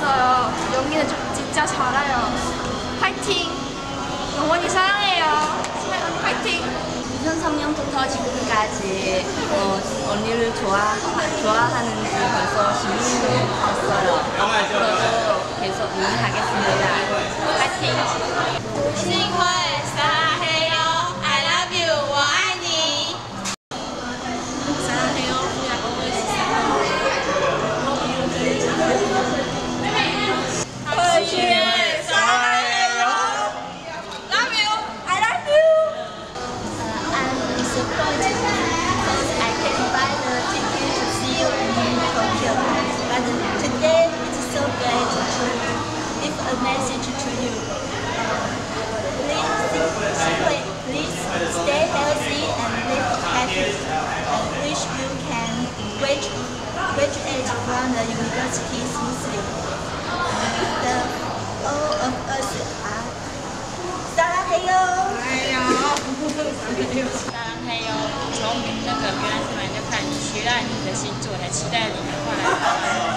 있어요. 연기는 좀 진짜 잘해요. 파이팅! 영원히 사랑해요. 파이팅! 2003년부터 지금까지 어, 언니를 좋아, 좋아하는 지 벌써 10년이 됐어요. 앞으로도 계속 응원하겠습니다. 파이팅! 신화! stay healthy and live happy, and wish you can wish, graduate from the university smoothly. 哎呦，从那个《原来是这样》就看，期待你的星座，也期待你的快来。